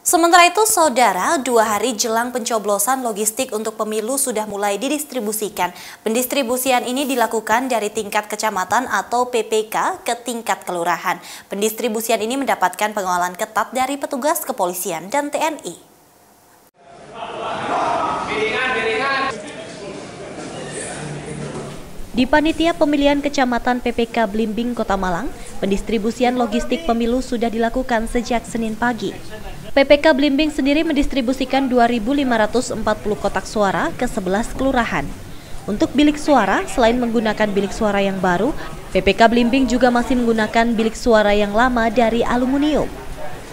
Sementara itu, saudara, dua hari jelang pencoblosan logistik untuk pemilu sudah mulai didistribusikan. Pendistribusian ini dilakukan dari tingkat kecamatan atau PPK ke tingkat kelurahan. Pendistribusian ini mendapatkan pengawalan ketat dari petugas kepolisian dan TNI. Di Panitia Pemilihan Kecamatan PPK Blimbing, Kota Malang, pendistribusian logistik pemilu sudah dilakukan sejak Senin pagi. PPK Blimbing sendiri mendistribusikan 2.540 kotak suara ke 11 kelurahan. Untuk bilik suara, selain menggunakan bilik suara yang baru, PPK Blimbing juga masih menggunakan bilik suara yang lama dari aluminium.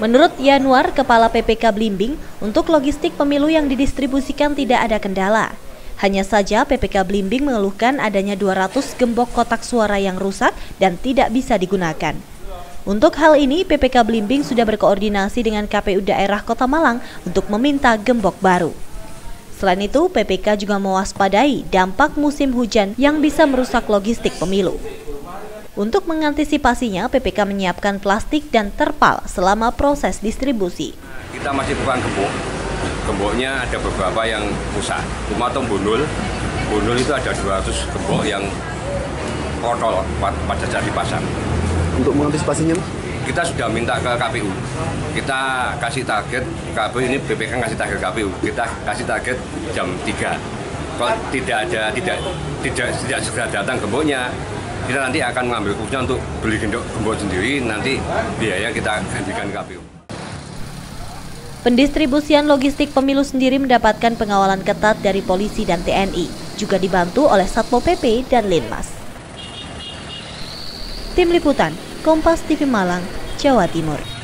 Menurut Yanuar, Kepala PPK Blimbing, untuk logistik pemilu yang didistribusikan tidak ada kendala. Hanya saja PPK Blimbing mengeluhkan adanya 200 gembok kotak suara yang rusak dan tidak bisa digunakan. Untuk hal ini, PPK Blimbing sudah berkoordinasi dengan KPU daerah Kota Malang untuk meminta gembok baru. Selain itu, PPK juga mewaspadai dampak musim hujan yang bisa merusak logistik pemilu. Untuk mengantisipasinya, PPK menyiapkan plastik dan terpal selama proses distribusi. Kita masih bukan gembok, gemboknya ada beberapa yang rusak. Cuma atau bunul, bunul itu ada 200 gembok yang kotor pada saat dipasang. Untuk mengantisipasinya? Kita sudah minta ke KPU. Kita kasih target, KPU ini BPK kasih target KPU. Kita kasih target jam 3. Kalau tidak ada tidak tidak tidak segera datang gemboknya, kita nanti akan mengambil keputusan untuk beli gembok sendiri, nanti biaya kita gantikan KPU. Pendistribusian logistik pemilu sendiri mendapatkan pengawalan ketat dari polisi dan TNI, juga dibantu oleh Satpol PP dan Linmas. Tim Liputan, Kompas TV Malang, Jawa Timur.